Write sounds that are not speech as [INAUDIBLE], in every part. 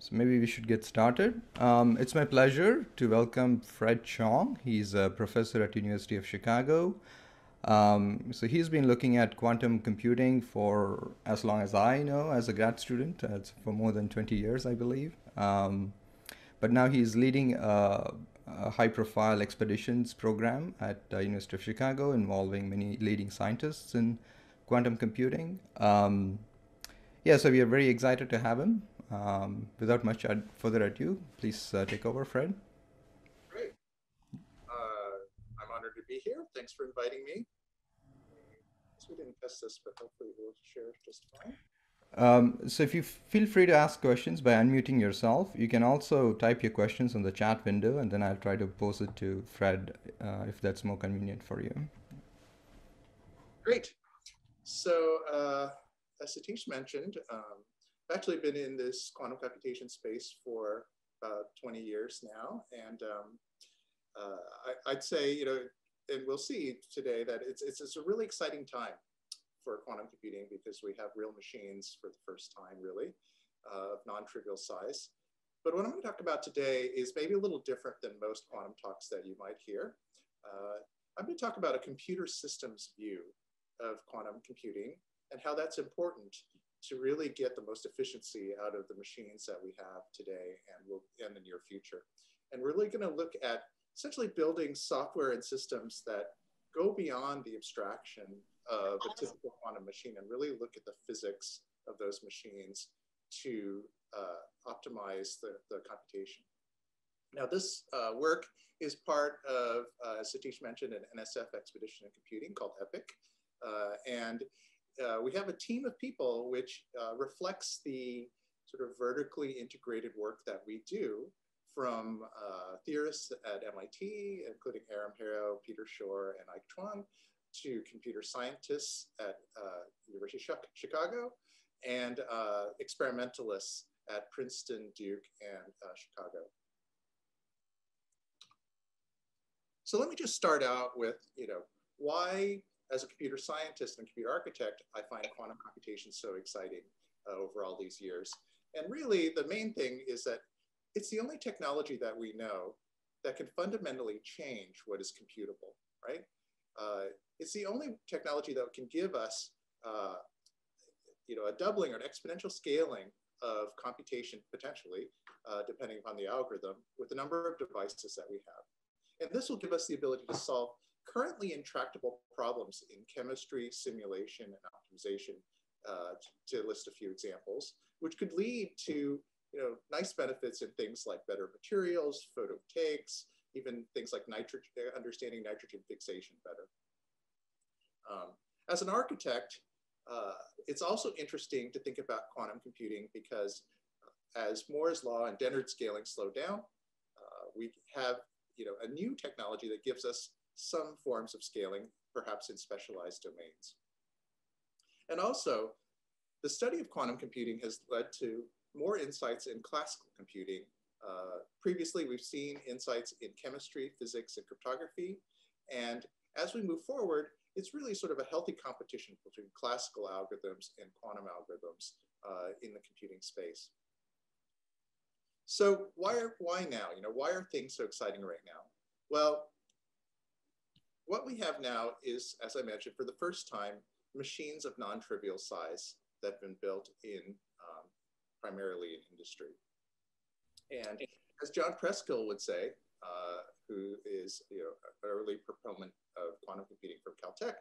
So maybe we should get started. Um, it's my pleasure to welcome Fred Chong. He's a professor at University of Chicago. Um, so he's been looking at quantum computing for as long as I know as a grad student. Uh, for more than 20 years, I believe. Um, but now he's leading a, a high-profile expeditions program at uh, University of Chicago involving many leading scientists in quantum computing. Um, yeah, so we are very excited to have him. Um, without much ad- further ado, please uh, take over, Fred. Great. Uh, I'm honored to be here. Thanks for inviting me. So we didn't test this, but hopefully we'll share just fine. Um, so if you f- feel free to ask questions by unmuting yourself, you can also type your questions on the chat window, and then I'll try to pose it to Fred uh, if that's more convenient for you. Great. So uh, as Satish mentioned, um, actually been in this quantum computation space for about 20 years now. And um, uh, I, would say, you know, and we'll see today that it's, it's, it's, a really exciting time for quantum computing because we have real machines for the first time, really, uh, of non-trivial size. But what I'm going to talk about today is maybe a little different than most quantum talks that you might hear. Uh, I'm going to talk about a computer systems view of quantum computing and how that's important to really get the most efficiency out of the machines that we have today and will in the near future. And we're really going to look at essentially building software and systems that go beyond the abstraction of a typical quantum machine and really look at the physics of those machines to uh, optimize the, the computation. Now, this uh, work is part of, uh, as Satish mentioned, an NSF expedition in computing called EPiQC. Uh, and uh, we have a team of people which uh, reflects the sort of vertically integrated work that we do from uh, theorists at MIT, including Aram Harrow, Peter Shor, and Ike Chuang, to computer scientists at uh, University of Chicago, and uh, experimentalists at Princeton, Duke, and Chicago. So let me just start out with, you know, why as a computer scientist and computer architect, I find quantum computation so exciting uh, over all these years. And really, the main thing is that it's the only technology that we know that can fundamentally change what is computable, right? Uh, it's the only technology that can give us, uh, you know, a doubling or an exponential scaling of computation potentially, uh, depending upon the algorithm, with the number of devices that we have. And this will give us the ability to solve currently intractable problems in chemistry, simulation, and optimization, uh, to, list a few examples, which could lead to you know, nice benefits in things like better materials, photovoltaics, even things like nitrogen, understanding nitrogen fixation better. Um, as an architect, uh, it's also interesting to think about quantum computing because as Moore's law and Dennard scaling slow down, uh, we have you know, a new technology that gives us some forms of scaling, perhaps in specialized domains. And also, the study of quantum computing has led to more insights in classical computing. Uh, previously, we've seen insights in chemistry, physics, and cryptography. And as we move forward, it's really sort of a healthy competition between classical algorithms and quantum algorithms uh, in the computing space. So why, are, why now? You know, why are things so exciting right now? Well, what we have now is, as I mentioned, for the first time, machines of non-trivial size that have been built in um, primarily in industry. And as John Preskill would say, uh, who is you know, an early proponent of quantum computing from Caltech,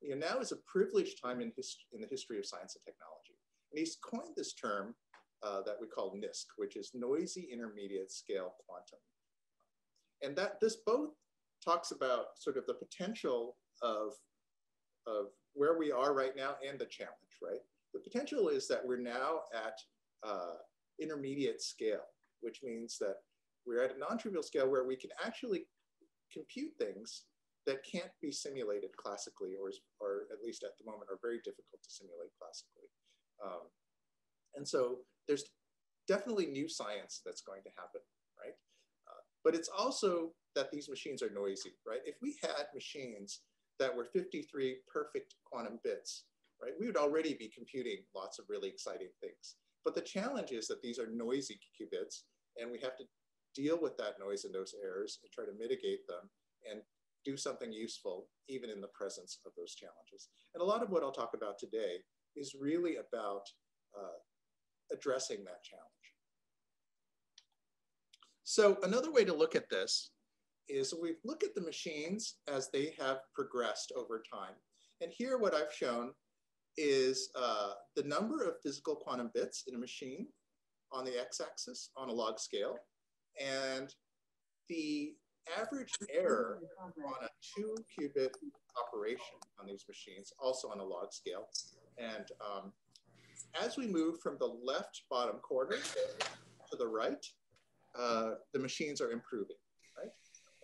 you know, now is a privileged time in, his, in the history of science and technology. And he's coined this term uh, that we call NISQ, which is noisy intermediate scale quantum. And that this both talks about sort of the potential of, of where we are right now and the challenge, right? The potential is that we're now at uh, intermediate scale, which means that we're at a non-trivial scale where we can actually compute things that can't be simulated classically, or, or at least at the moment are very difficult to simulate classically. Um, and so there's definitely new science that's going to happen, right? Uh, but it's also that these machines are noisy, right? If we had machines that were 53 perfect quantum bits, right, we would already be computing lots of really exciting things. But the challenge is that these are noisy qubits, and we have to deal with that noise and those errors and try to mitigate them and do something useful even in the presence of those challenges. And a lot of what I'll talk about today is really about uh, addressing that challenge. So another way to look at this is we look at the machines as they have progressed over time. And here what I've shown is uh, the number of physical quantum bits in a machine on the x-axis on a log scale, and the average error on a two qubit operation on these machines, also on a log scale. And um, as we move from the left bottom quarter to the right, uh, the machines are improving?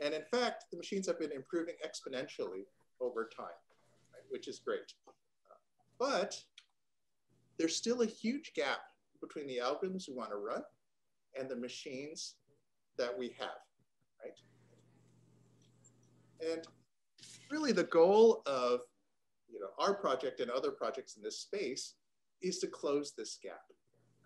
And in fact, the machines have been improving exponentially over time, right? which is great. But there's still a huge gap between the algorithms we want to run and the machines that we have, right? And really the goal of you know, our project and other projects in this space is to close this gap.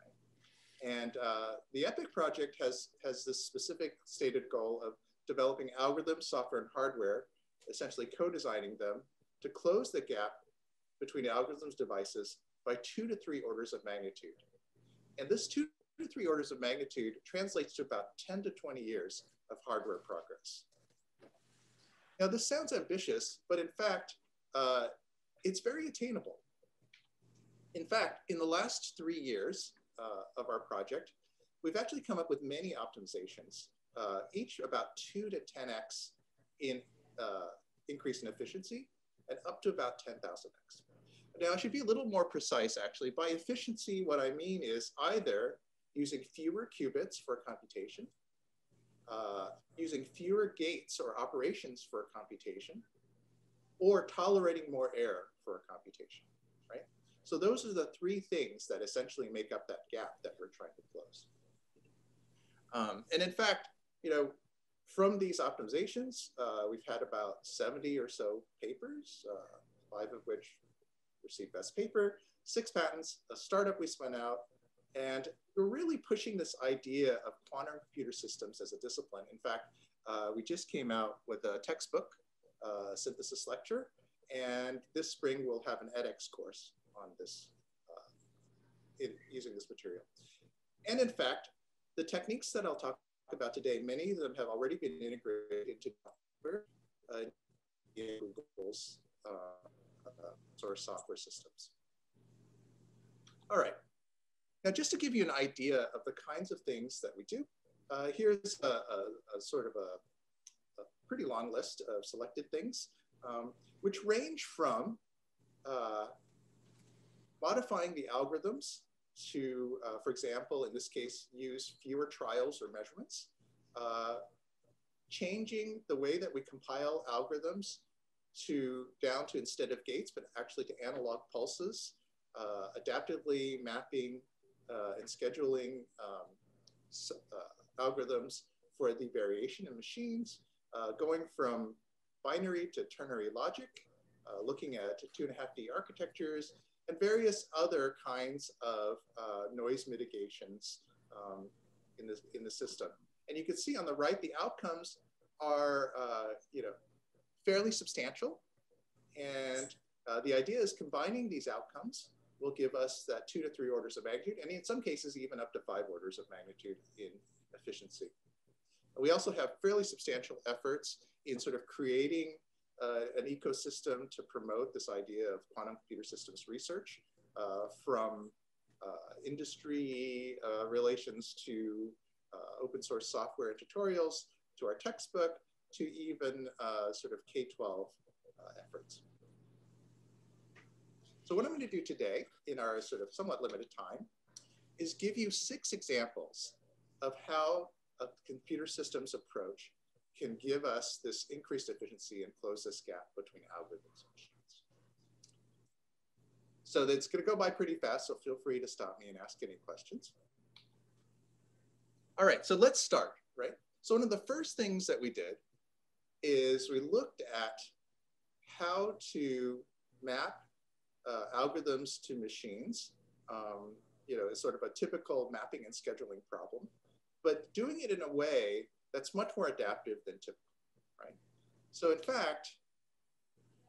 Right? And uh, the EPiQC project has, has this specific stated goal of developing algorithms, software, and hardware, essentially co-designing them to close the gap between algorithms devices by two to three orders of magnitude. And this two to three orders of magnitude translates to about 10 to 20 years of hardware progress. Now, this sounds ambitious, but in fact, uh, it's very attainable. In fact, in the last three years uh, of our project, we've actually come up with many optimizations, uh, each about two to 10x in uh, increase in efficiency and up to about 10,000x. Now, I should be a little more precise, actually. By efficiency, what I mean is either using fewer qubits for computation, uh, using fewer gates or operations for a computation, or tolerating more error for a computation, right? So those are the three things that essentially make up that gap that we're trying to close. Um, and in fact, you know, from these optimizations, uh, we've had about 70 or so papers, uh, five of which received best paper, six patents, a startup we spun out, and we're really pushing this idea of quantum computer systems as a discipline. In fact, uh, we just came out with a textbook uh, synthesis lecture, and this spring we'll have an edX course on this, uh, in, using this material. And in fact, the techniques that I'll talk about today, many of them have already been integrated into uh, Google's uh, uh, software systems. All right. Now, just to give you an idea of the kinds of things that we do, uh, here's a, a, a, sort of a, a, pretty long list of selected things, um, which range from uh, modifying the algorithms to, uh, for example, in this case, use fewer trials or measurements, uh, changing the way that we compile algorithms to down to instead of gates, but actually to analog pulses, uh, adaptively mapping uh, and scheduling um, uh, algorithms for the variation in machines, uh, going from binary to ternary logic, looking at two and a half D architectures, and various other kinds of uh, noise mitigations um, in, this, in the system. And you can see on the right, the outcomes are, uh, you know, fairly substantial. And uh, the idea is combining these outcomes will give us that two to three orders of magnitude, and in some cases, even up to five orders of magnitude in efficiency. We also have fairly substantial efforts in sort of creating uh, an ecosystem to promote this idea of quantum computer systems research uh, from uh, industry uh, relations to open source software and tutorials to our textbook to even sort of K-12 efforts. So what I'm going to do today in our sort of somewhat limited time is give you six examples of how a computer systems approach can give us this increased efficiency and close this gap between algorithms and machines. So that's going to go by pretty fast, so feel free to stop me and ask any questions. All right, so let's start, right? So one of the first things that we did is we looked at how to map uh, algorithms to machines um, you know, is sort of a typical mapping and scheduling problem, but doing it in a way that's much more adaptive than typical, right? So in fact,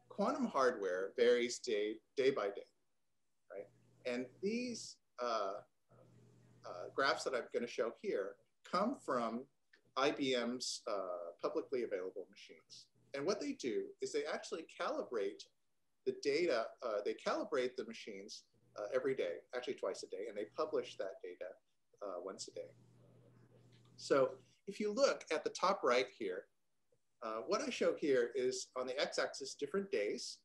quantum hardware varies day, day by day, right? And these uh, uh, graphs that I'm going to show here come from IBM's uh, publicly available machines. And what they do is they actually calibrate the data, uh, they calibrate the machines uh, every day, actually twice a day, and they publish that data uh, once a day. So if you look at the top right here, uh, what I show here is on the x-axis different days,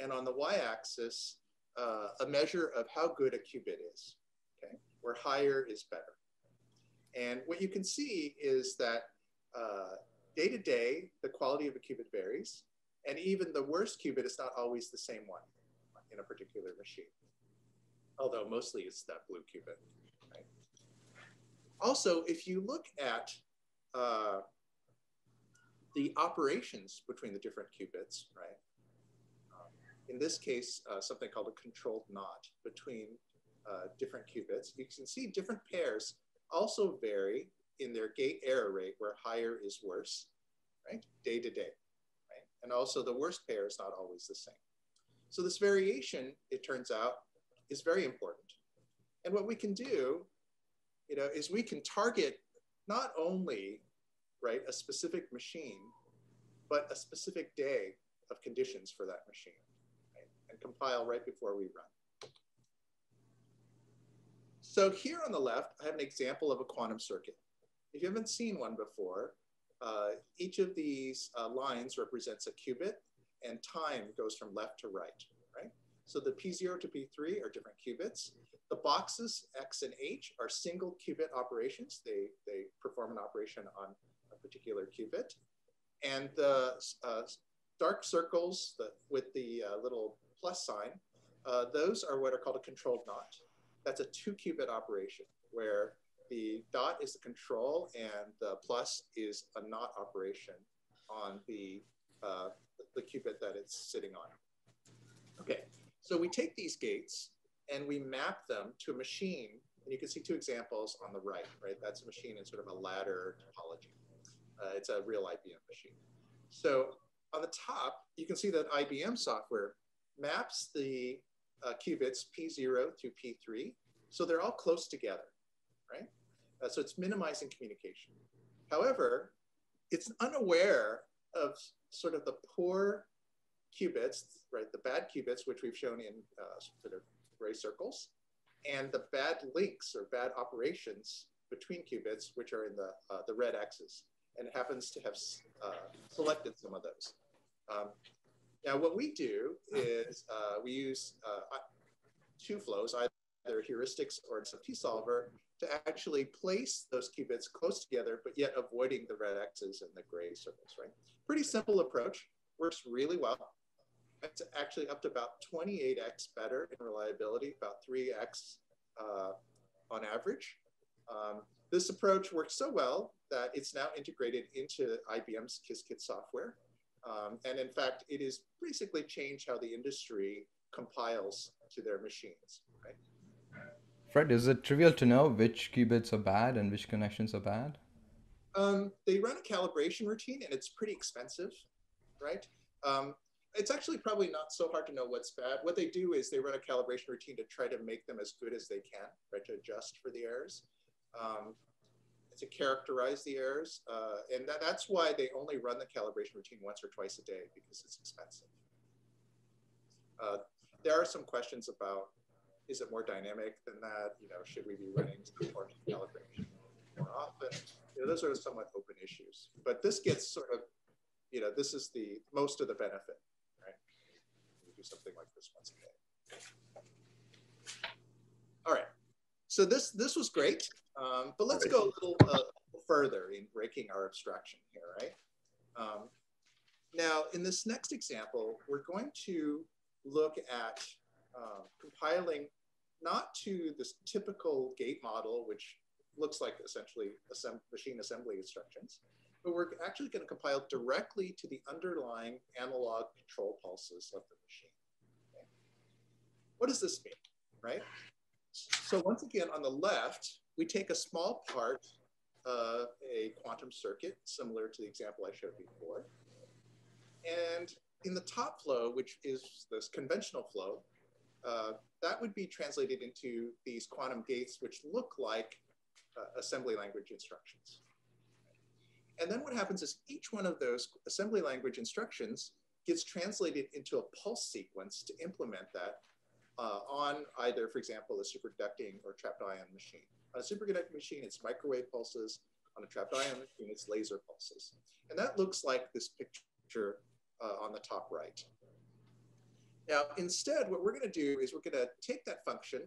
and on the y-axis uh, a measure of how good a qubit is, okay? Where higher is better. And what you can see is that uh, day to day, the quality of a qubit varies, and even the worst qubit is not always the same one in a particular machine although mostly it's that blue qubit. Right? Also, if you look at uh, the operations between the different qubits, right? In this case, uh, something called a controlled NOT between uh, different qubits. You can see different pairs also vary in their gate error rate, where higher is worse, right? Day to day, right? And also the worst pair is not always the same. So this variation, it turns out, is very important. And what we can do, you know, is we can target not only right a specific machine, but a specific day of conditions for that machine, right? and compile right before we run. So here on the left, I have an example of a quantum circuit. If you haven't seen one before, uh, each of these uh, lines represents a qubit and time goes from left to right. So the P0 to P3 are different qubits. The boxes X and H are single qubit operations. They, they perform an operation on a particular qubit. And the uh, dark circles that, with the uh, little plus sign, uh, those are what are called a controlled NOT. That's a two qubit operation where the dot is the control and the plus is a NOT operation on the, uh, the qubit that it's sitting on. Okay, so we take these gates and we map them to a machine. And you can see two examples on the right, right? That's a machine in sort of a ladder topology. Uh, it's a real IBM machine. So on the top, you can see that IBM software maps the uh, qubits P0 through P3. So they're all close together, right? Uh, so it's minimizing communication. However, it's unaware of sort of the poor qubits, right? The bad qubits, which we've shown in uh, sort of gray circles, and the bad links or bad operations between qubits, which are in the, uh, the red X's, and it happens to have uh, selected some of those. Um, now, what we do is uh, we use uh, two flows, either heuristics or SMT solver, to actually place those qubits close together, but yet avoiding the red X's and the gray circles, right? Pretty simple approach, works really well. It's actually up to about 28x better in reliability, about 3x uh, on average. Um, this approach works so well that it's now integrated into IBM's Qiskit software. Um, and in fact, it has basically changed how the industry compiles to their machines, right? Fred, is it trivial to know which qubits are bad and which connections are bad? Um, they run a calibration routine and it's pretty expensive, right? Um, it's actually probably not so hard to know what's bad. What they do is they run a calibration routine to try to make them as good as they can, right, to adjust for the errors, um, to characterize the errors. Uh, and that, that's why they only run the calibration routine once or twice a day because it's expensive. Uh, there are some questions about, is it more dynamic than that? You know, should we be running some calibration more often? You know, those are somewhat open issues. But this gets sort of, you know, this is the most of the benefit do something like this once a day. All right. So this this was great, um, but let's go a little uh, further in breaking our abstraction here, right? Um, now, in this next example, we're going to look at um, compiling not to this typical gate model, which looks like essentially assemb machine assembly instructions, but we're actually going to compile directly to the underlying analog control pulses of the? What does this mean, right? So once again, on the left, we take a small part of a quantum circuit, similar to the example I showed before. And in the top flow, which is this conventional flow, uh, that would be translated into these quantum gates, which look like uh, assembly language instructions. And then what happens is each one of those assembly language instructions gets translated into a pulse sequence to implement that uh, on either, for example, a superconducting or trapped ion machine. On a superconducting machine, it's microwave pulses. On a trapped ion machine, it's laser pulses. And that looks like this picture uh, on the top right. Now, instead, what we're going to do is we're going to take that function,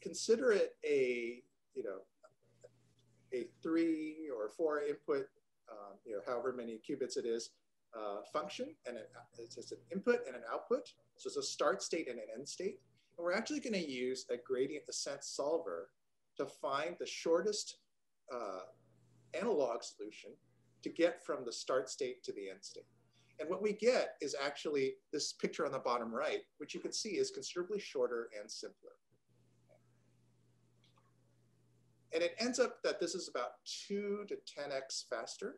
consider it a, you know, a three or four input, um, you know, however many qubits it is, uh, function, and it, it's just an input and an output. So it's a start state and an end state. And we're actually going to use a gradient descent solver to find the shortest uh, analog solution to get from the start state to the end state. And what we get is actually this picture on the bottom right, which you can see is considerably shorter and simpler. And it ends up that this is about two to 10x faster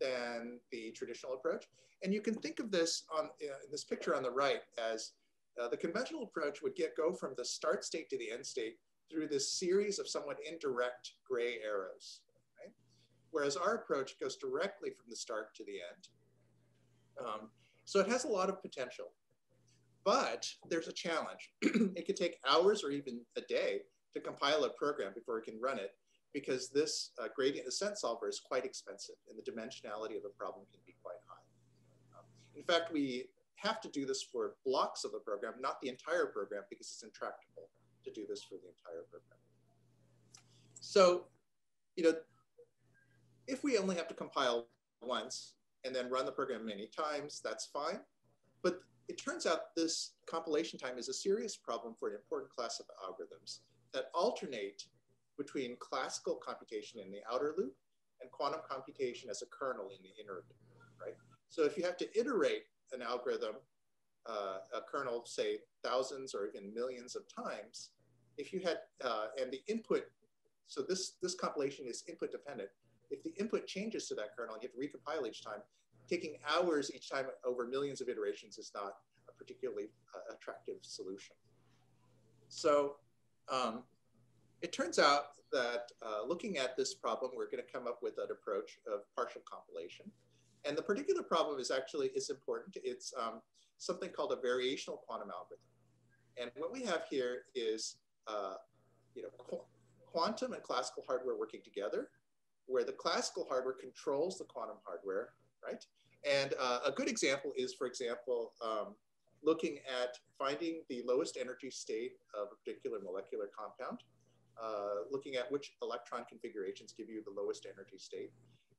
than the traditional approach. And you can think of this on uh, in this picture on the right as uh, the conventional approach would get go from the start state to the end state through this series of somewhat indirect gray arrows. Right? Whereas our approach goes directly from the start to the end. Um, so it has a lot of potential. But there's a challenge. [CLEARS THROAT] it could take hours or even a day to compile a program before we can run it because this uh, gradient descent solver is quite expensive and the dimensionality of the problem can be quite high. Um, in fact, we have to do this for blocks of the program, not the entire program because it's intractable to do this for the entire program. So, you know, if we only have to compile once, and then run the program many times, that's fine. But it turns out this compilation time is a serious problem for an important class of algorithms that alternate between classical computation in the outer loop and quantum computation as a kernel in the inner loop, right? So if you have to iterate an algorithm, uh, a kernel, say thousands or even millions of times, if you had, uh, and the input, so this, this compilation is input dependent. If the input changes to that kernel and you have to recompile each time, taking hours each time over millions of iterations is not a particularly uh, attractive solution. So um, it turns out that uh, looking at this problem, we're going to come up with an approach of partial compilation. And the particular problem is actually is important. It's um, something called a variational quantum algorithm. And what we have here is, uh, you know, qu quantum and classical hardware working together where the classical hardware controls the quantum hardware, right? And uh, a good example is, for example, um, looking at finding the lowest energy state of a particular molecular compound, uh, looking at which electron configurations give you the lowest energy state.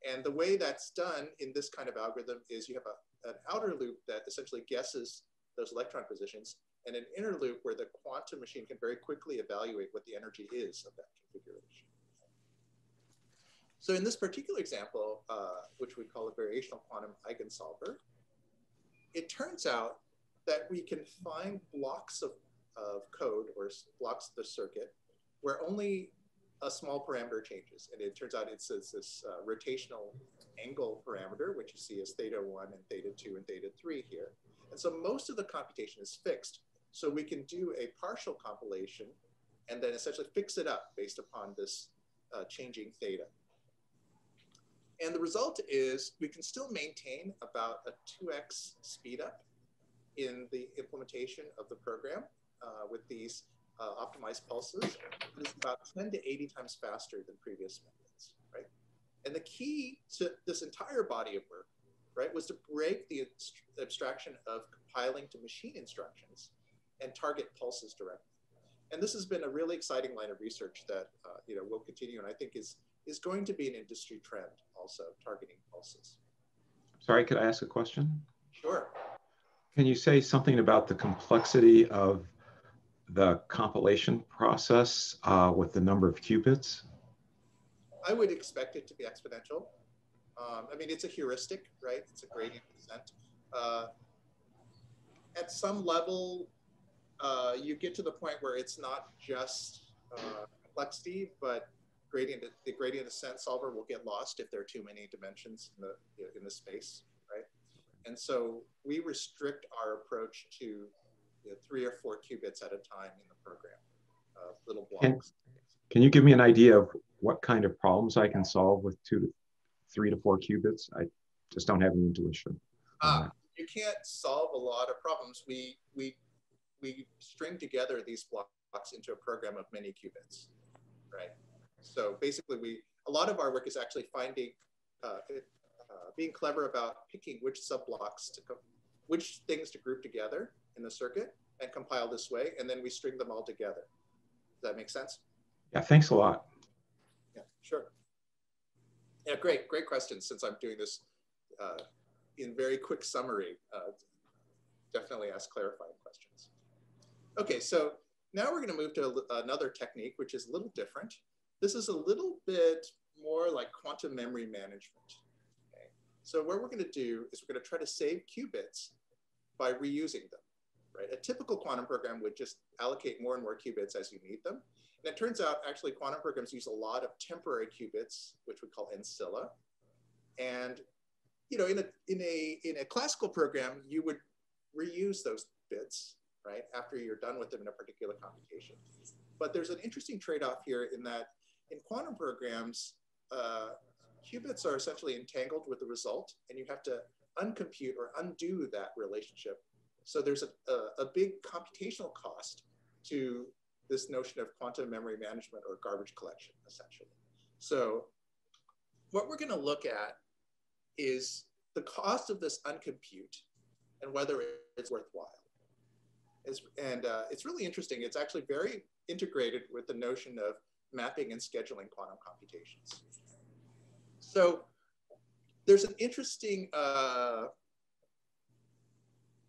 And the way that's done in this kind of algorithm is you have a, an outer loop that essentially guesses those electron positions and an inner loop where the quantum machine can very quickly evaluate what the energy is of that configuration. So in this particular example, uh, which we call a variational quantum eigensolver, it turns out that we can find blocks of, of code or blocks of the circuit where only a small parameter changes. And it turns out it's, it's this uh, rotational angle parameter, which you see as theta 1 and theta 2 and theta 3 here. And so most of the computation is fixed. So we can do a partial compilation and then essentially fix it up based upon this uh, changing theta. And the result is we can still maintain about a 2x speed up in the implementation of the program uh, with these uh, optimized pulses. It's about 10 to 80 times faster than previous methods, right? And the key to this entire body of work, right, was to break the abstraction of compiling to machine instructions and target pulses directly. And this has been a really exciting line of research that uh, you know will continue, and I think is is going to be an industry trend also targeting pulses. Sorry, could I ask a question? Sure. Can you say something about the complexity of the compilation process uh, with the number of qubits? I would expect it to be exponential. Um, I mean, it's a heuristic, right? It's a gradient descent. Uh, at some level, uh, you get to the point where it's not just uh, complexity, but gradient, the gradient descent solver will get lost if there are too many dimensions in the, in the space, right? And so we restrict our approach to you know, three or four qubits at a time in the program, uh, little blocks. Can, can you give me an idea of what kind of problems I can solve with two to three to four qubits? I just don't have any intuition. Ah, you can't solve a lot of problems. We, we, we string together these blocks into a program of many qubits, right? So basically, we a lot of our work is actually finding, uh, uh, being clever about picking which subblocks to, which things to group together in the circuit and compile this way, and then we string them all together. Does that make sense? Yeah, thanks a lot. Yeah, sure. Yeah, great, great question. Since I'm doing this uh, in very quick summary, uh, definitely ask clarifying questions. Okay, so now we're going to move to another technique, which is a little different. This is a little bit more like quantum memory management. Okay? So what we're going to do is we're going to try to save qubits by reusing them. Right? A typical quantum program would just allocate more and more qubits as you need them. And it turns out actually quantum programs use a lot of temporary qubits, which we call ancilla. And you know, in a in a in a classical program, you would reuse those bits, right, after you're done with them in a particular computation. But there's an interesting trade-off here in that in quantum programs, uh, qubits are essentially entangled with the result, and you have to uncompute or undo that relationship. So there's a, a, a big computational cost to this notion of quantum memory management or garbage collection, essentially. So what we're going to look at is the cost of this uncompute and whether it's worthwhile. It's, and uh, it's really interesting. It's actually very integrated with the notion of mapping and scheduling quantum computations. So there's an interesting uh,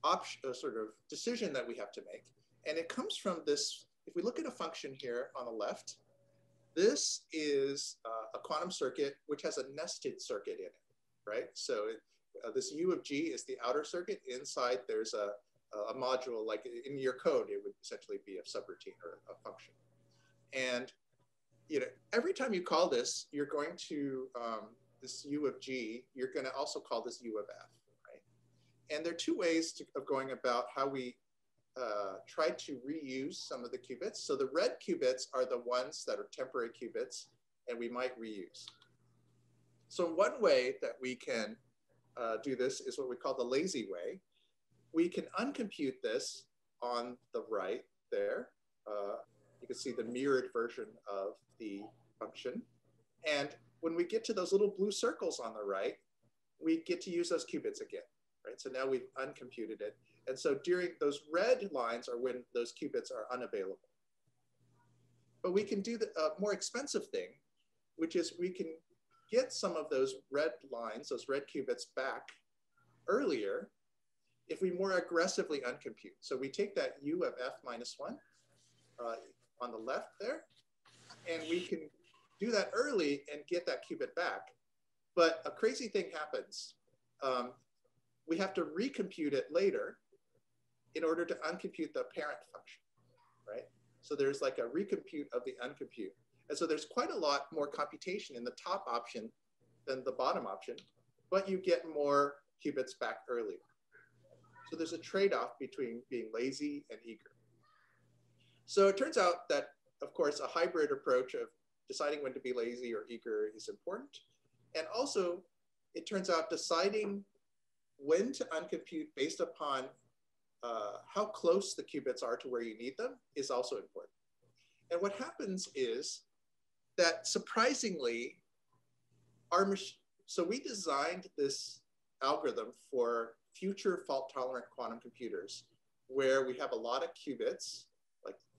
option, uh, sort of decision that we have to make. And it comes from this, if we look at a function here on the left, this is uh, a quantum circuit which has a nested circuit in it, right? So it, uh, this U of G is the outer circuit. Inside there's a, a module, like in your code, it would essentially be a subroutine or a function. And you know, every time you call this, you're going to, um, this U of G, you're going to also call this U of F? And there are two ways to, of going about how we uh, try to reuse some of the qubits. So the red qubits are the ones that are temporary qubits, and we might reuse. So one way that we can uh, do this is what we call the lazy way. We can uncompute this on the right there. Uh, you can see the mirrored version of the function. And when we get to those little blue circles on the right, we get to use those qubits again, right? So now we've uncomputed it. And so during those red lines are when those qubits are unavailable. But we can do the uh, more expensive thing, which is we can get some of those red lines, those red qubits back earlier if we more aggressively uncompute. So we take that u of f minus one uh, on the left there, and we can do that early and get that qubit back. But a crazy thing happens. Um, we have to recompute it later in order to uncompute the parent function, right? So there's like a recompute of the uncompute. And so there's quite a lot more computation in the top option than the bottom option, but you get more qubits back earlier. So there's a trade-off between being lazy and eager. So it turns out that of course, a hybrid approach of deciding when to be lazy or eager is important. And also, it turns out deciding when to uncompute based upon uh, how close the qubits are to where you need them is also important. And what happens is that surprisingly, our so we designed this algorithm for future fault tolerant quantum computers where we have a lot of qubits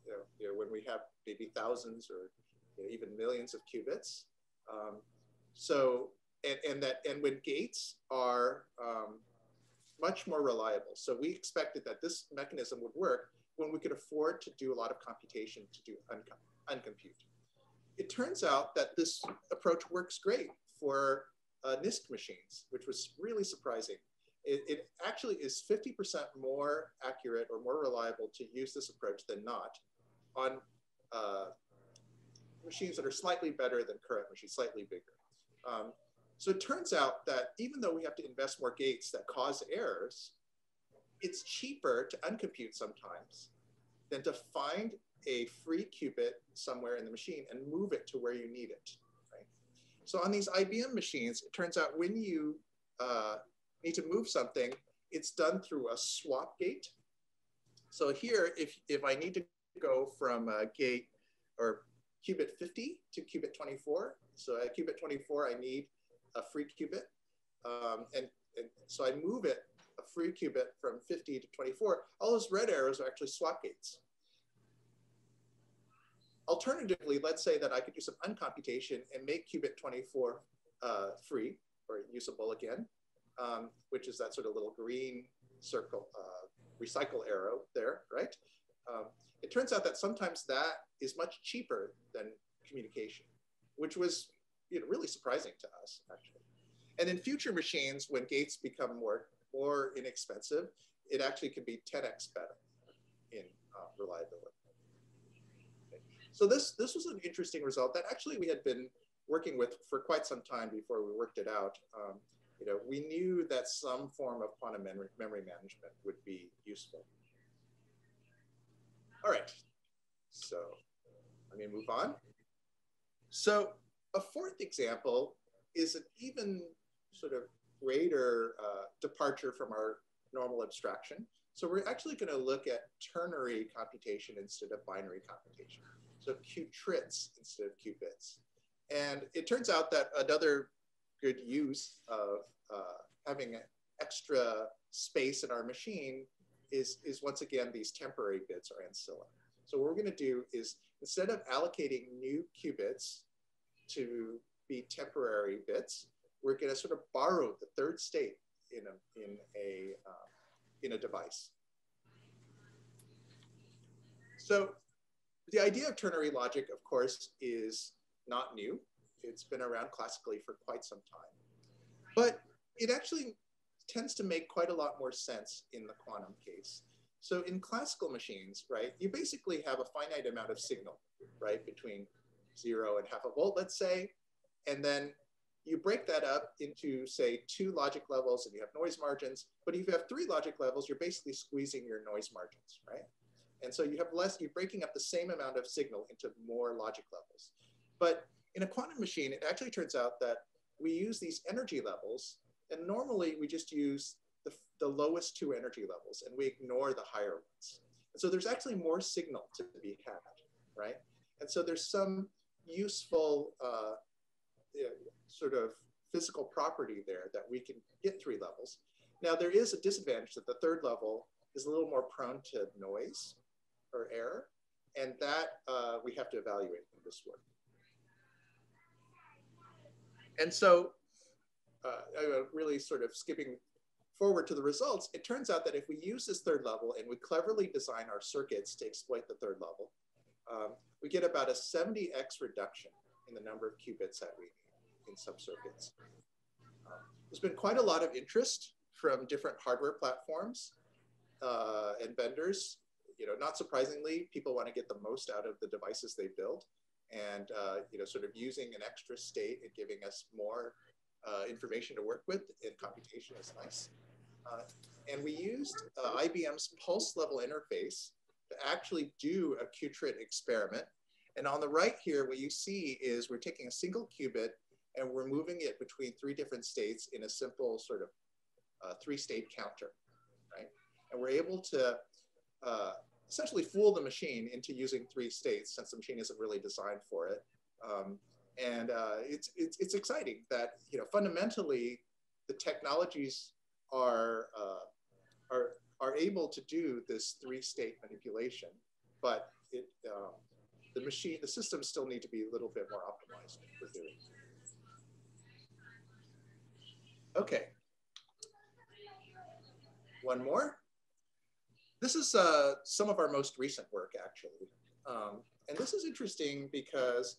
you know, you know, when we have maybe thousands or you know, even millions of qubits. Um, so, and, and that, and when gates are um, much more reliable. So we expected that this mechanism would work when we could afford to do a lot of computation to do uncompute. It turns out that this approach works great for uh, NISQ machines, which was really surprising. it, it actually is 50% more accurate or more reliable to use this approach than not on uh, machines that are slightly better than current machines, slightly bigger. Um, so it turns out that even though we have to invest more gates that cause errors, it's cheaper to uncompute sometimes than to find a free qubit somewhere in the machine and move it to where you need it. Right? So on these IBM machines, it turns out when you uh, need to move something, it's done through a swap gate. So here, if, if I need to go from a gate or qubit 50 to qubit 24, so at qubit 24, I need a free qubit. Um, and, and so I move it, a free qubit from 50 to 24. All those red arrows are actually swap gates. Alternatively, let's say that I could do some uncomputation and make qubit 24 uh, free or usable again, um, which is that sort of little green circle, uh, recycle arrow there, right? Um, it turns out that sometimes that is much cheaper than communication, which was you know, really surprising to us, actually. And in future machines, when gates become more, more inexpensive, it actually can be 10x better in uh, reliability. Okay. So this, this was an interesting result that actually we had been working with for quite some time before we worked it out. Um, you know, we knew that some form of quantum memory, memory management would be useful. All right, so let me move on. So a fourth example is an even sort of greater uh, departure from our normal abstraction. So we're actually going to look at ternary computation instead of binary computation. So qutrits instead of qubits. And it turns out that another good use of uh, having extra space in our machine is, is once again, these temporary bits are ancilla. So what we're gonna do is instead of allocating new qubits to be temporary bits, we're gonna sort of borrow the third state in a, in a, uh, in a device. So the idea of ternary logic, of course, is not new. It's been around classically for quite some time. But it actually tends to make quite a lot more sense in the quantum case. So in classical machines, right, you basically have a finite amount of signal, right, between zero and half a volt, let's say, and then you break that up into, say, two logic levels and you have noise margins. But if you have three logic levels, you're basically squeezing your noise margins, right? And so you have less, you're breaking up the same amount of signal into more logic levels. But in a quantum machine, it actually turns out that we use these energy levels and normally we just use the, the lowest two energy levels and we ignore the higher ones. And so there's actually more signal to be had, right? And so there's some useful uh, sort of physical property there that we can get three levels. Now there is a disadvantage that the third level is a little more prone to noise or error, and that uh, we have to evaluate in this work. And so uh, really sort of skipping forward to the results, it turns out that if we use this third level and we cleverly design our circuits to exploit the third level, um, we get about a 70x reduction in the number of qubits that we need in some circuits. Um, there's been quite a lot of interest from different hardware platforms uh, and vendors. You know, not surprisingly, people want to get the most out of the devices they build, and uh, you know, sort of using an extra state and giving us more uh, information to work with in computation is nice. Uh, and we used uh, IBM's pulse level interface actually do a qutrit experiment. And on the right here, what you see is we're taking a single qubit and we're moving it between three different states in a simple sort of uh, three-state counter, right? And we're able to uh, essentially fool the machine into using three states since the machine isn't really designed for it. Um, and uh, it's, it's, it's exciting that you know fundamentally the technologies are, uh, are, are able to do this three-state manipulation, but it, um, the machine, the systems still need to be a little bit more optimized for doing. Okay. One more. This is uh, some of our most recent work, actually. Um, and this is interesting because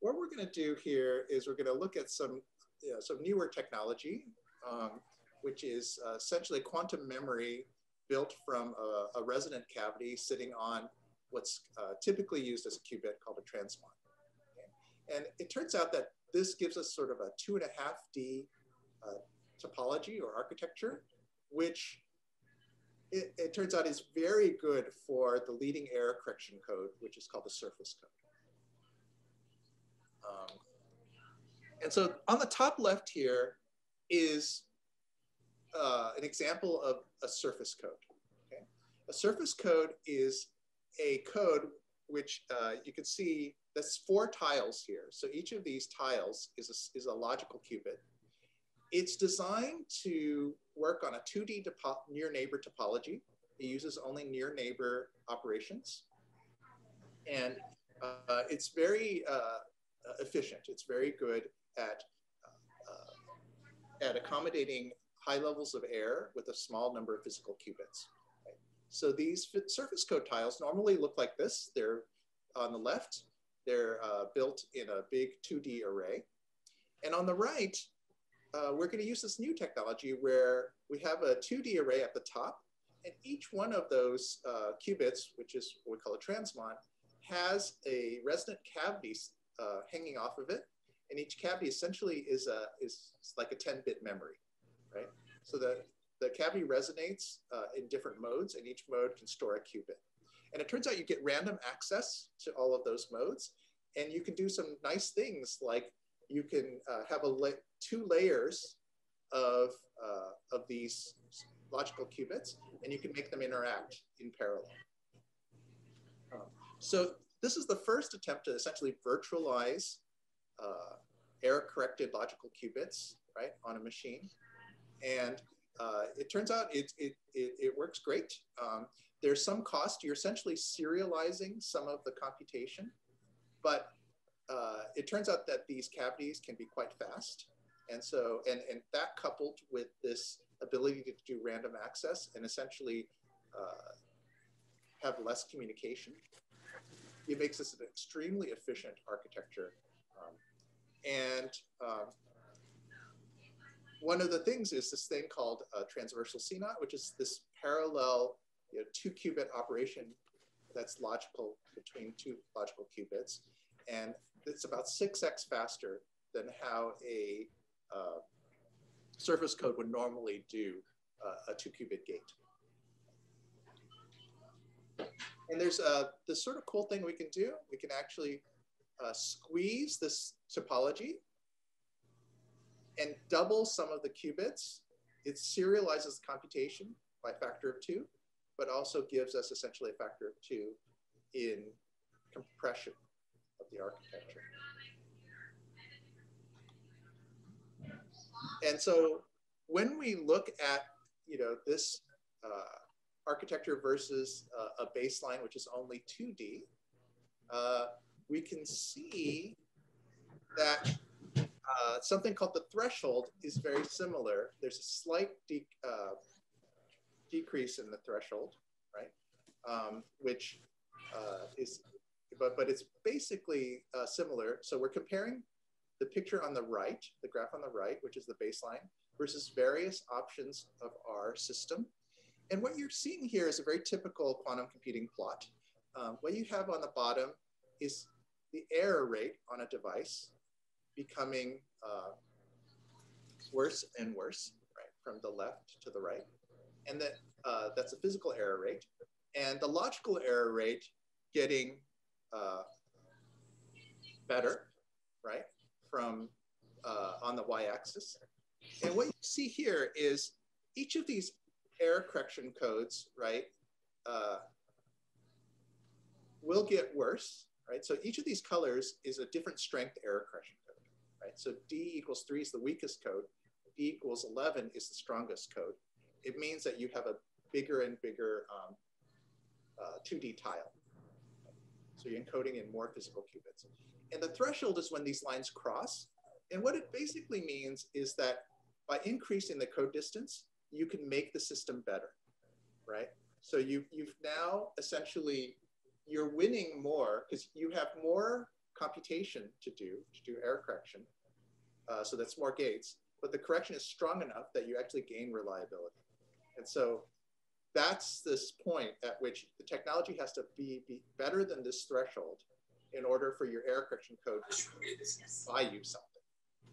what we're going to do here is we're going to look at some, you know, some newer technology. Um, which is uh, essentially quantum memory built from a, a resonant cavity sitting on what's uh, typically used as a qubit called a transmon. Okay? And it turns out that this gives us sort of a two and a half D uh, topology or architecture, which it, it, turns out is very good for the leading error correction code, which is called the surface code. Um, and so on the top left here is uh, an example of a surface code. Okay? A surface code is a code which uh, you can see that's four tiles here. So each of these tiles is a, is a logical qubit. It's designed to work on a 2D near neighbor topology. It uses only near neighbor operations. And uh, it's very uh, efficient. It's very good at, uh, at accommodating high levels of error with a small number of physical qubits. Okay? So these surface code tiles normally look like this. They're on the left, they're uh, built in a big 2D array. And on the right, uh, we're going to use this new technology where we have a 2D array at the top, and each one of those uh, qubits, which is what we call a transmon, has a resonant cavity uh, hanging off of it. And each cavity essentially is, a, is like a 10-bit memory right? So the, the cavity resonates uh, in different modes and each mode can store a qubit. And it turns out you get random access to all of those modes and you can do some nice things like you can uh, have a la two layers of, uh, of these logical qubits and you can make them interact in parallel. Um, so this is the first attempt to essentially virtualize uh, error-corrected logical qubits, right, on a machine. And uh, it turns out it, it, it, it works great. Um, there's some cost. You're essentially serializing some of the computation, but uh, it turns out that these cavities can be quite fast. And so, and, and that coupled with this ability to do random access and essentially uh, have less communication, it makes this an extremely efficient architecture. Um, and um, one of the things is this thing called uh, transversal CNOT, which is this parallel you know, two qubit operation that's logical between two logical qubits. And it's about 6x faster than how a uh, surface code would normally do uh, a two qubit gate. And there's uh, this sort of cool thing we can do. We can actually uh, squeeze this topology and double some of the qubits. It serializes the computation by a factor of two, but also gives us essentially a factor of two in compression of the architecture. And so when we look at you know this uh, architecture versus uh, a baseline, which is only 2D, uh, we can see that uh, something called the threshold is very similar. There's a slight de uh, decrease in the threshold, right? Um, which uh, is, but, but it's basically uh, similar. So we're comparing the picture on the right, the graph on the right, which is the baseline, versus various options of our system. And what you're seeing here is a very typical quantum computing plot. Um, what you have on the bottom is the error rate on a device becoming uh, worse and worse, right, from the left to the right. And that, uh, that's a physical error rate. And the logical error rate getting uh, better, right, from uh, on the y-axis. And what you see here is each of these error correction codes, right, uh, will get worse, right? So each of these colors is a different strength error correction right? So D equals three is the weakest code. D equals 11 is the strongest code. It means that you have a bigger and bigger um, uh, 2D tile. So you're encoding in more physical qubits. And the threshold is when these lines cross. And what it basically means is that by increasing the code distance, you can make the system better, right? So you, you've now essentially, you're winning more because you have more computation to do, to do error correction. Uh, so that's more gates. but the correction is strong enough that you actually gain reliability. And so that's this point at which the technology has to be, be better than this threshold in order for your error correction code to yes. buy you something.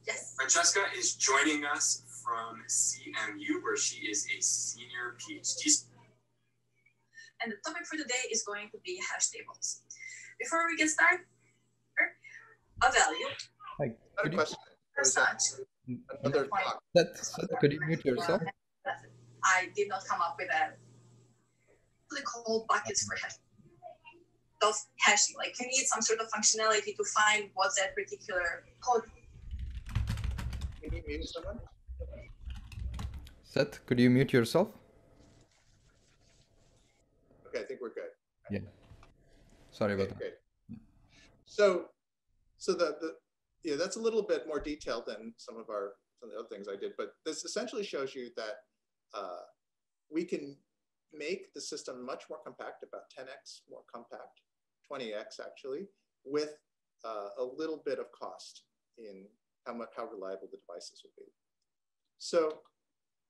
Yes. Francesca is joining us from CMU, where she is a senior PhD. And the topic for today is going to be hash tables. Before we get started, a value. Hi. Another Could you, question. Another talk. that, could you mute yourself? I did not come up with a what they call buckets for hash of hashing. Like you need some sort of functionality to find what that particular code. Can you mute someone? Seth, could you mute yourself? Okay, I think we're good. Yeah. Sorry about that. great. So, so the, the, yeah, that's a little bit more detailed than some of our, some of the other things I did, but this essentially shows you that uh, we can make the system much more compact, about 10x more compact, 20x actually, with uh, a little bit of cost in how much, how reliable the devices will be. So,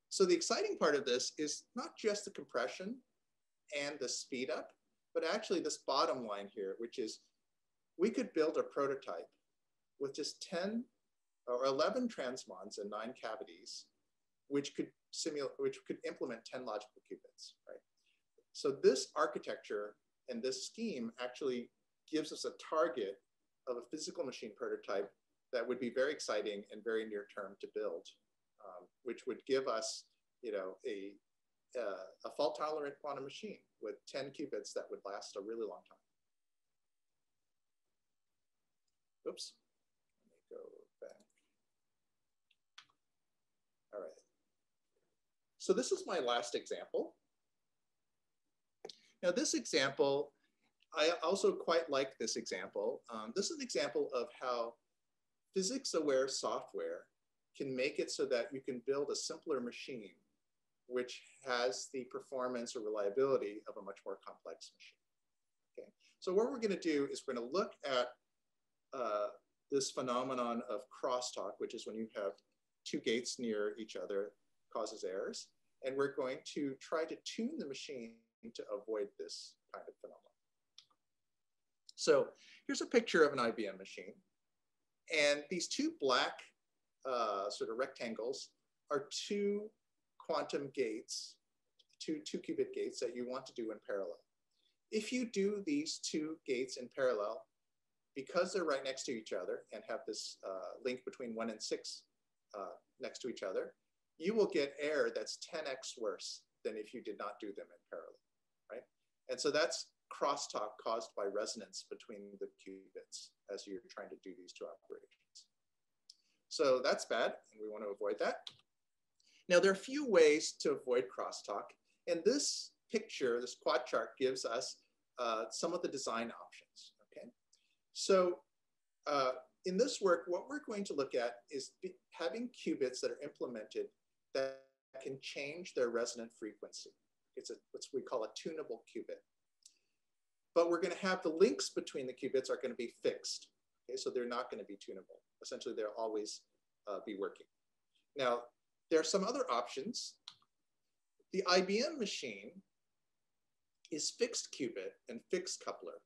so the exciting part of this is not just the compression and the speed up, but actually this bottom line here, which is we could build a prototype with just 10 or 11 transmons and nine cavities, which could simulate, which could implement 10 logical qubits, right? So this architecture and this scheme actually gives us a target of a physical machine prototype that would be very exciting and very near term to build, um, which would give us, you know, a, uh, a fault tolerant quantum machine with 10 qubits that would last a really long time. Oops, let me go back. All right. So this is my last example. Now this example, I also quite like this example. Um, this is an example of how physics-aware software can make it so that you can build a simpler machine which has the performance or reliability of a much more complex machine. Okay, so what we're going to do is we're going to look at uh, this phenomenon of crosstalk, which is when you have two gates near each other causes errors. And we're going to try to tune the machine to avoid this kind of phenomenon. So here's a picture of an IBM machine. And these two black uh, sort of rectangles are two quantum gates, two, two qubit gates that you want to do in parallel. If you do these two gates in parallel, because they're right next to each other and have this uh, link between one and six uh, next to each other, you will get error that's 10x worse than if you did not do them in parallel, right? And so that's crosstalk caused by resonance between the qubits as you're trying to do these two operations. So that's bad, and we want to avoid that. Now, there are a few ways to avoid crosstalk, and this picture, this quad chart, gives us uh, some of the design options, okay? So uh, in this work, what we're going to look at is having qubits that are implemented that can change their resonant frequency. It's a, what we call a tunable qubit. But we're going to have the links between the qubits are going to be fixed. Okay, so they're not going to be tunable. Essentially, they'll always uh, be working. Now, there are some other options. The IBM machine is fixed qubit and fixed coupler.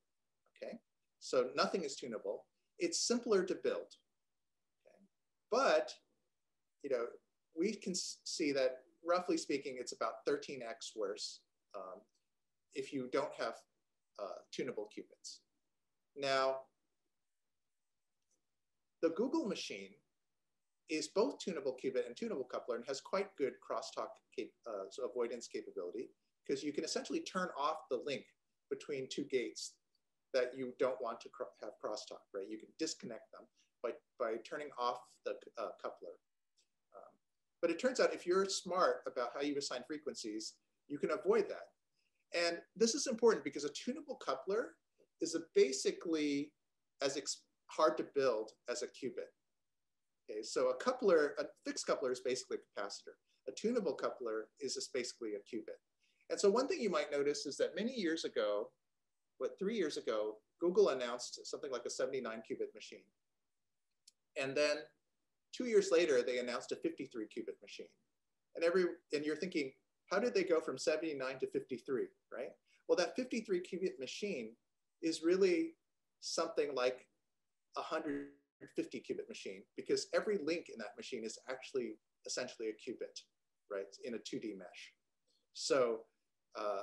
Okay, so nothing is tunable. It's simpler to build. Okay? But you know, we can see that roughly speaking, it's about 13x worse um, if you don't have uh, tunable qubits. Now, the Google machine is both tunable qubit and tunable coupler and has quite good crosstalk cap uh, so avoidance capability because you can essentially turn off the link between two gates that you don't want to cr have crosstalk, right? You can disconnect them by, by turning off the uh, coupler. But it turns out if you're smart about how you assign frequencies, you can avoid that. And this is important because a tunable coupler is basically as hard to build as a qubit. Okay, so a coupler, a fixed coupler is basically a capacitor. A tunable coupler is just basically a qubit. And so one thing you might notice is that many years ago, what, three years ago, Google announced something like a 79 qubit machine. And then Two years later, they announced a 53 qubit machine. And every and you're thinking, how did they go from 79 to 53, right? Well, that 53 qubit machine is really something like 150 qubit machine because every link in that machine is actually essentially a qubit, right, in a 2D mesh. So uh,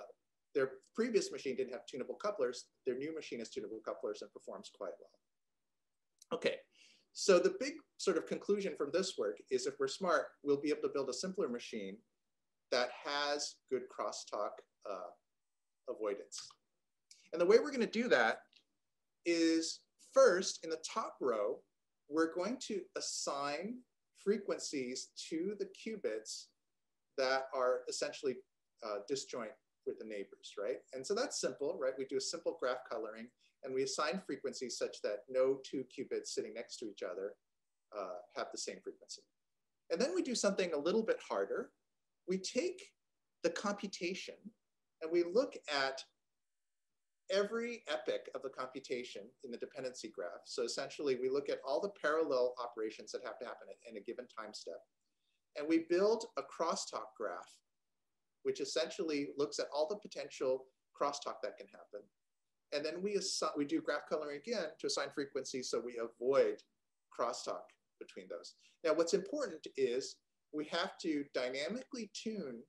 their previous machine didn't have tunable couplers. Their new machine has tunable couplers and performs quite well. Okay, so the big sort of conclusion from this work is if we're smart, we'll be able to build a simpler machine that has good crosstalk uh, avoidance. And the way we're gonna do that is first in the top row, we're going to assign frequencies to the qubits that are essentially uh, disjoint with the neighbors, right? And so that's simple, right? We do a simple graph coloring and we assign frequencies such that no two qubits sitting next to each other uh, have the same frequency. And then we do something a little bit harder. We take the computation and we look at every epoch of the computation in the dependency graph. So essentially we look at all the parallel operations that have to happen in a given time step. And we build a crosstalk graph, which essentially looks at all the potential crosstalk that can happen. And then we, we do graph coloring again to assign frequencies so we avoid crosstalk between those. Now, what's important is we have to dynamically tune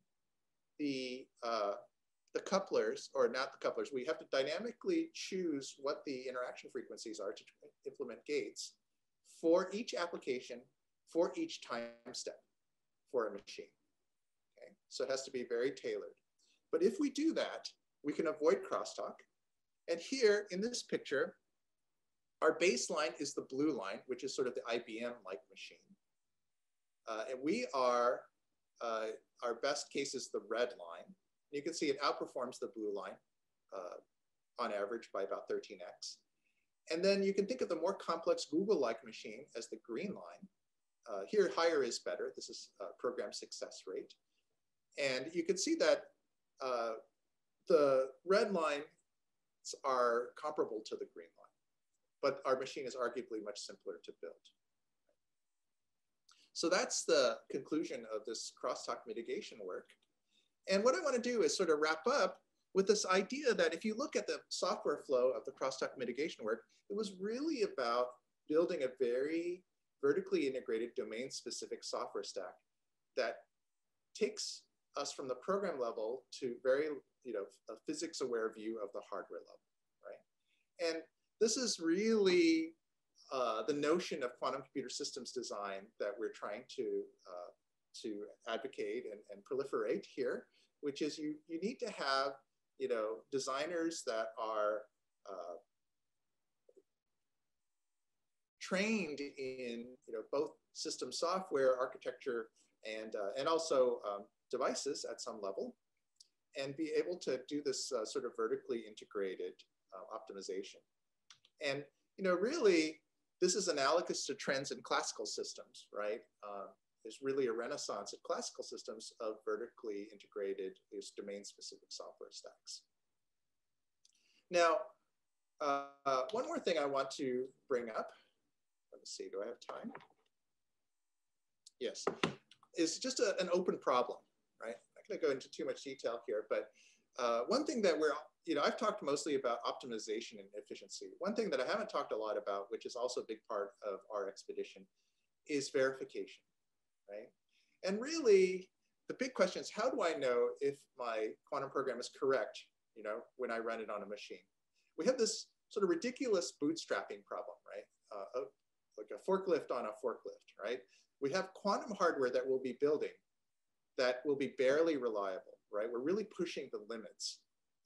the, uh, the couplers, or not the couplers, we have to dynamically choose what the interaction frequencies are to implement gates for each application, for each time step for a machine. Okay, so it has to be very tailored. But if we do that, we can avoid crosstalk and here in this picture, our baseline is the blue line, which is sort of the IBM-like machine. Uh, and we are, uh, our best case is the red line. You can see it outperforms the blue line uh, on average by about 13x. And then you can think of the more complex Google-like machine as the green line. Uh, here, higher is better. This is program success rate. And you can see that uh, the red line are comparable to the green line, but our machine is arguably much simpler to build. So that's the conclusion of this crosstalk mitigation work. And what I want to do is sort of wrap up with this idea that if you look at the software flow of the crosstalk mitigation work, it was really about building a very vertically integrated domain specific software stack that takes us from the program level to very you know, a physics aware view of the hardware level, right? And this is really uh, the notion of quantum computer systems design that we're trying to, uh, to advocate and, and proliferate here, which is you, you need to have, you know, designers that are uh, trained in, you know, both system software architecture and, uh, and also um, devices at some level, and be able to do this uh, sort of vertically integrated uh, optimization. And, you know, really, this is analogous to trends in classical systems, right? Uh, there's really a renaissance of classical systems of vertically integrated, these domain-specific software stacks. Now, uh, one more thing I want to bring up. Let me see, do I have time? Yes, is just a, an open problem? Going to go into too much detail here, but uh, one thing that we're, you know, I've talked mostly about optimization and efficiency. One thing that I haven't talked a lot about, which is also a big part of our expedition, is verification, right? And really, the big question is, how do I know if my quantum program is correct, you know, when I run it on a machine? We have this sort of ridiculous bootstrapping problem, right? Uh, like a forklift on a forklift, right? We have quantum hardware that we'll be building that will be barely reliable, right? We're really pushing the limits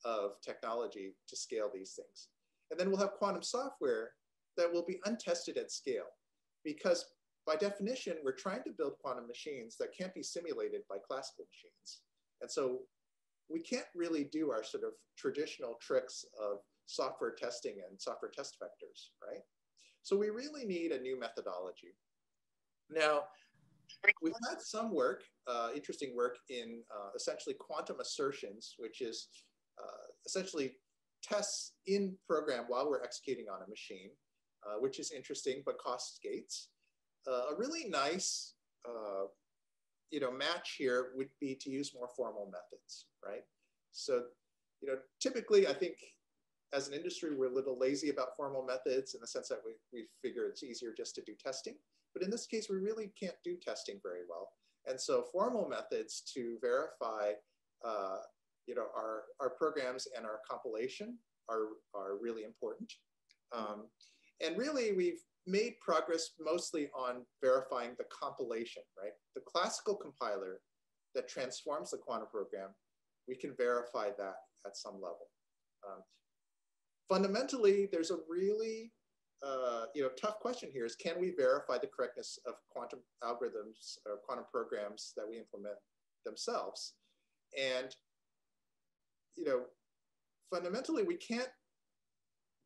of technology to scale these things. And then we'll have quantum software that will be untested at scale because by definition, we're trying to build quantum machines that can't be simulated by classical machines. And so we can't really do our sort of traditional tricks of software testing and software test vectors, right? So we really need a new methodology. Now, We've had some work, uh, interesting work in uh, essentially quantum assertions, which is uh, essentially tests in program while we're executing on a machine, uh, which is interesting but costs gates. uh, a really nice, uh, you know, match here would be to use more formal methods, right? So, you know, typically I think as an industry, we're a little lazy about formal methods in the sense that we, we figure it's easier just to do testing. But in this case, we really can't do testing very well. And so formal methods to verify uh, you know, our, our programs and our compilation are, are really important. Um, and really, we've made progress mostly on verifying the compilation, right? The classical compiler that transforms the quantum program, we can verify that at some level. Um, fundamentally, there's a really uh, you know, tough question here is can we verify the correctness of quantum algorithms or quantum programs that we implement themselves? And, you know, fundamentally, we can't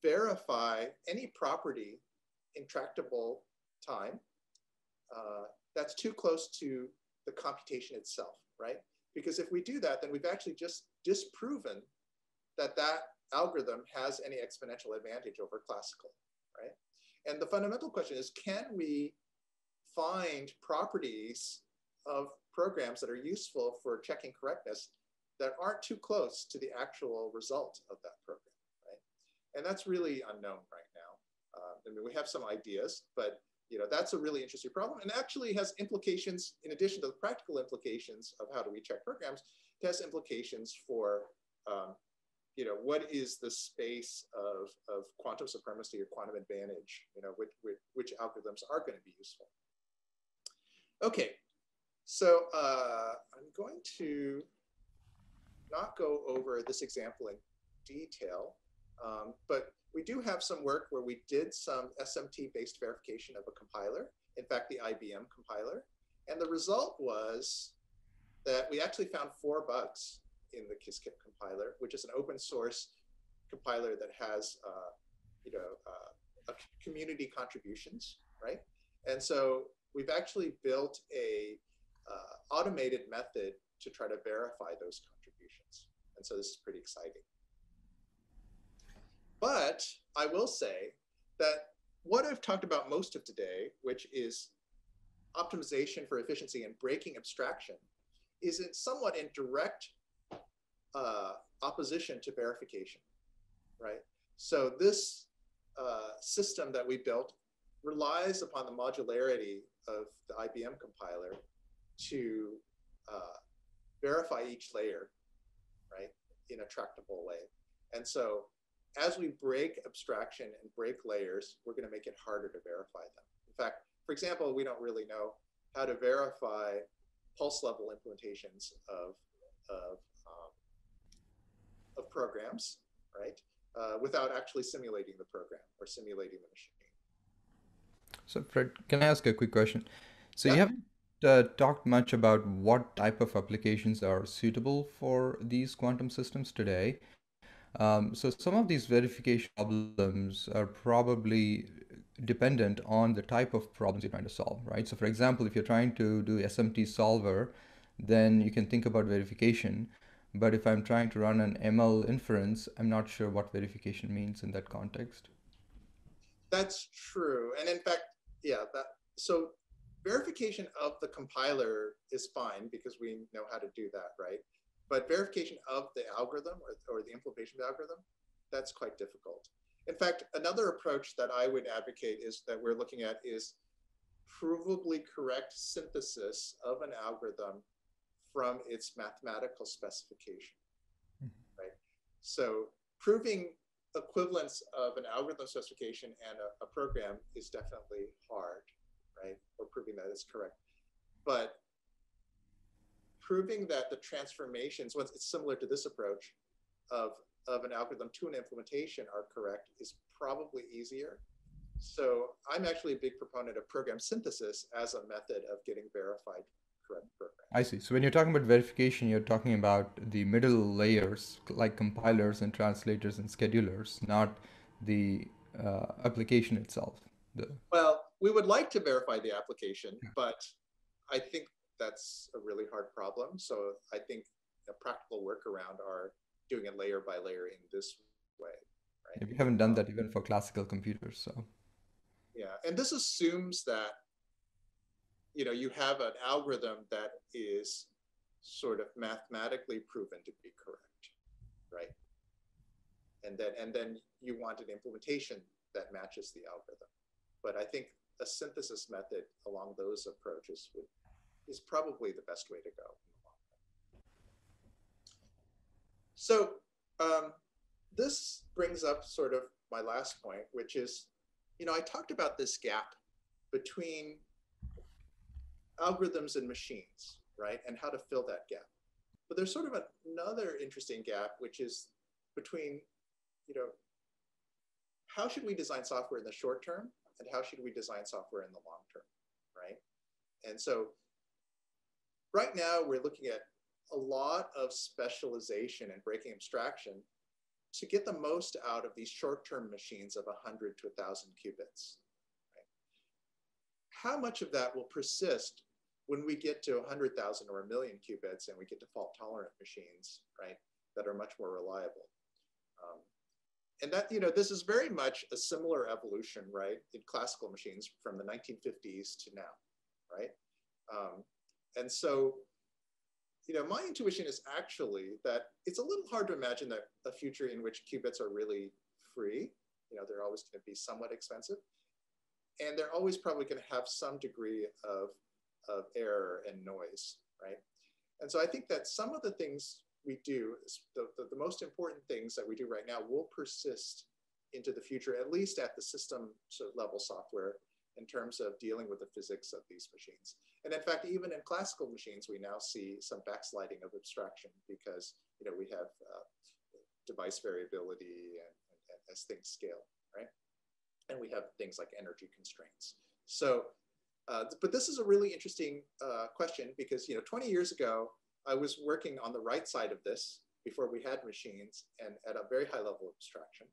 verify any property in tractable time uh, that's too close to the computation itself, right? Because if we do that, then we've actually just disproven that that algorithm has any exponential advantage over classical? And the fundamental question is, can we find properties of programs that are useful for checking correctness that aren't too close to the actual result of that program, right? And that's really unknown right now. Uh, I mean, we have some ideas, but you know, that's a really interesting problem and actually has implications, in addition to the practical implications of how do we check programs, it has implications for um, you know, what is the space of, of quantum supremacy or quantum advantage, you know, which, which, which algorithms are going to be useful. Okay, so uh, I'm going to not go over this example in detail, um, but we do have some work where we did some SMT-based verification of a compiler, in fact, the IBM compiler. And the result was that we actually found four bugs in the Qiskit compiler, which is an open source compiler that has, uh, you know, uh, community contributions, right? And so we've actually built a uh, automated method to try to verify those contributions. And so this is pretty exciting. But I will say that what I've talked about most of today, which is optimization for efficiency and breaking abstraction, is in somewhat in direct uh, opposition to verification, right? So this uh, system that we built relies upon the modularity of the IBM compiler to uh, verify each layer, right, in a tractable way. And so as we break abstraction and break layers, we're going to make it harder to verify them. In fact, for example, we don't really know how to verify pulse level implementations of, of of programs, right, uh, without actually simulating the program or simulating the machine. So, Fred, can I ask a quick question? So, yeah. you haven't uh, talked much about what type of applications are suitable for these quantum systems today. Um, so, some of these verification problems are probably dependent on the type of problems you're trying to solve, right? So, for example, if you're trying to do SMT solver, then you can think about verification. But if I'm trying to run an ML inference, I'm not sure what verification means in that context. That's true. And in fact, yeah, that so verification of the compiler is fine because we know how to do that, right? But verification of the algorithm or, or the implementation of the algorithm, that's quite difficult. In fact, another approach that I would advocate is that we're looking at is provably correct synthesis of an algorithm from its mathematical specification, mm-hmm. right? So proving equivalence of an algorithm specification and a, a, program is definitely hard, right? Or proving that it's correct. But proving that the transformations, once it's similar to this approach of, of an algorithm to an implementation are correct is probably easier. So I'm actually a big proponent of program synthesis as a method of getting verified. I see. So when you're talking about verification, you're talking about the middle layers like compilers and translators and schedulers, not the uh, application itself. The... Well, we would like to verify the application, but I think that's a really hard problem. So I think a practical workaround are doing it layer by layer in this way. Right? Yeah, we haven't done that even for classical computers. So yeah, and this assumes that you know, you have an algorithm that is sort of mathematically proven to be correct, right? And then, and then you want an implementation that matches the algorithm. But I think a synthesis method along those approaches would, is probably the best way to go. So um, this brings up sort of my last point, which is, you know, I talked about this gap between algorithms and machines, right? And how to fill that gap. But there's sort of another interesting gap, which is between, you know, how should we design software in the short term and how should we design software in the long term, right? And so right now we're looking at a lot of specialization and breaking abstraction to get the most out of these short-term machines of 100 to 1,000 qubits. How much of that will persist when we get to 100,000 or a million qubits and we get to fault-tolerant machines, right, that are much more reliable? Um, and that, you know, this is very much a similar evolution, right, in classical machines from the 1950s to now, right? Um, and so you know, my intuition is actually that it's a little hard to imagine that a future in which qubits are really free. You know, they're always going to be somewhat expensive. And they're always probably going to have some degree of, of error and noise, right? And so I think that some of the things we do, the, the, the most important things that we do right now will persist into the future, at least at the system sort of level software in terms of dealing with the physics of these machines. And in fact, even in classical machines, we now see some backsliding of abstraction because you know we have uh, device variability and, and, as things scale, right? And we have things like energy constraints. So, uh, but this is a really interesting uh, question because you know 20 years ago, I was working on the right side of this before we had machines and at a very high level of abstraction.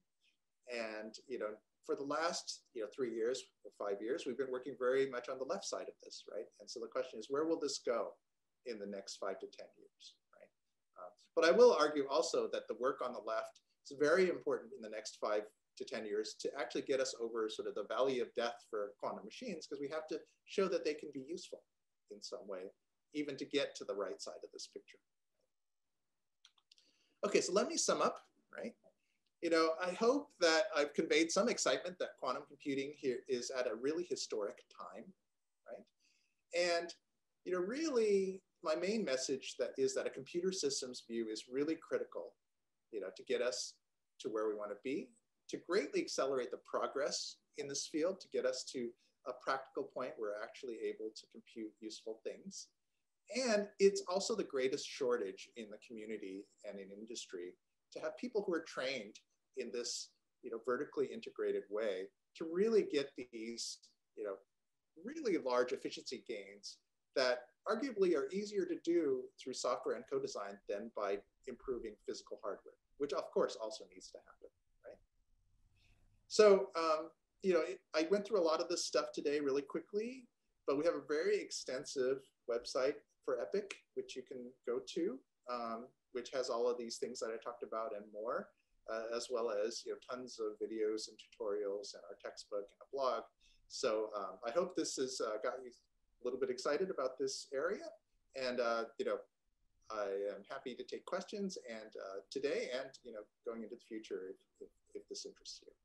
And you know, for the last you know three years or five years, we've been working very much on the left side of this, right? And so the question is, where will this go in the next five to ten years, right? Uh, but I will argue also that the work on the left is very important in the next five to 10 years to actually get us over sort of the valley of death for quantum machines, because we have to show that they can be useful in some way, even to get to the right side of this picture. Okay, so let me sum up, right? you know, I hope that I've conveyed some excitement that quantum computing here is at a really historic time, right? And, you know, really my main message that is that a computer systems view is really critical, you know, to get us to where we want to be, to greatly accelerate the progress in this field, to get us to a practical point where we're actually able to compute useful things. And it's also the greatest shortage in the community and in industry to have people who are trained in this you know, vertically integrated way to really get these you know, really large efficiency gains that arguably are easier to do through software and co-design than by improving physical hardware, which of course also needs to happen? So, um, you know, I went through a lot of this stuff today really quickly, but we have a very extensive website for EPiQC, which you can go to, um, which has all of these things that I talked about and more uh, as well as you know tons of videos and tutorials and our textbook and a blog. So um, I hope this has uh, got you a little bit excited about this area. And uh, you know, I am happy to take questions and uh, today and you know going into the future if, if, if this interests you.